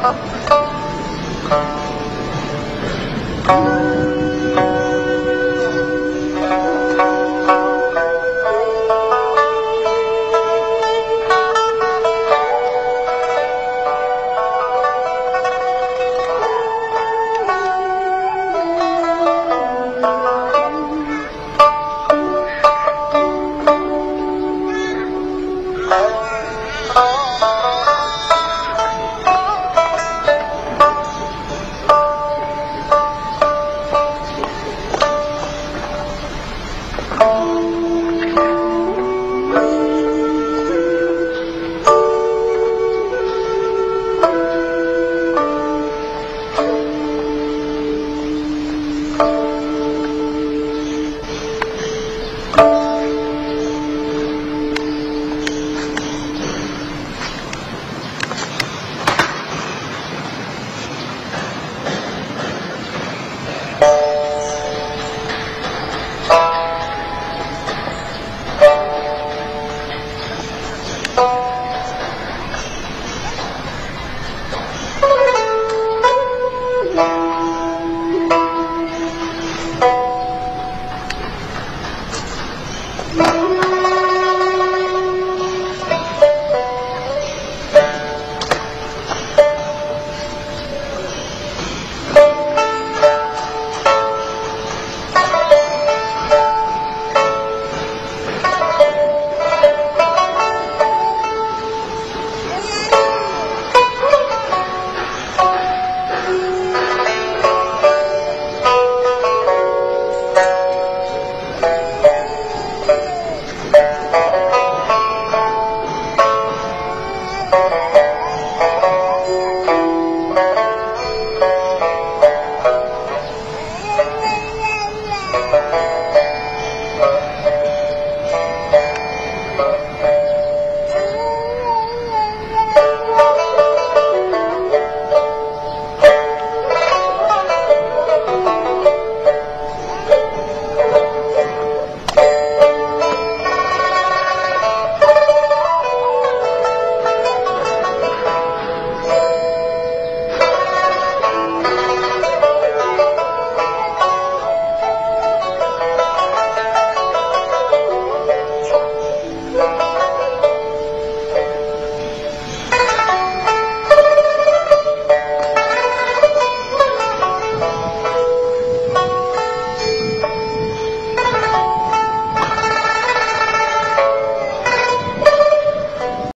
啊。